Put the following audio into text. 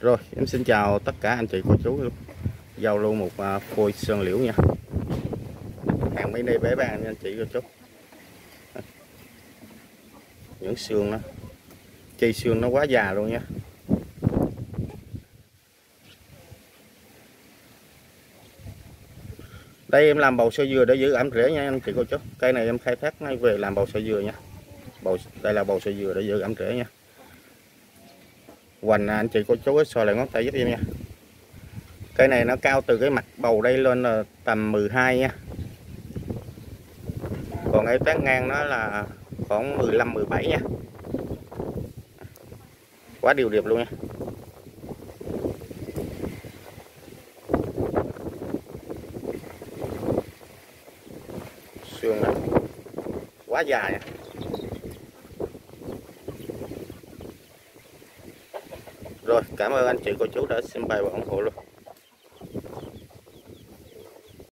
Rồi, em xin chào tất cả anh chị, cô chú. Luôn Giao lưu một à, phôi sơn liễu nha. Hàng mini bé bàn nha anh chị, cô chú. Những xương nó Chây xương nó quá già luôn nha. Đây, em làm bầu sơ dừa để giữ ẩm rễ nha anh chị, cô chú. Cây này em khai thác ngay về làm bầu sơ dừa nha. Bầu, Đây là bầu sơ dừa để giữ ẩm rễ nha. Hoành à, anh chị, cô chú, soi lại ngón tay giúp em nha. Cây này nó cao từ cái mặt bầu đây lên là tầm 12 nha. Còn cái tán ngang nó là khoảng 15 17 nha. Quá điều điệp luôn nha. Xương này quá dài. nha rồi cảm ơn anh chị cô chú đã xem bài và ủng hộ luôn.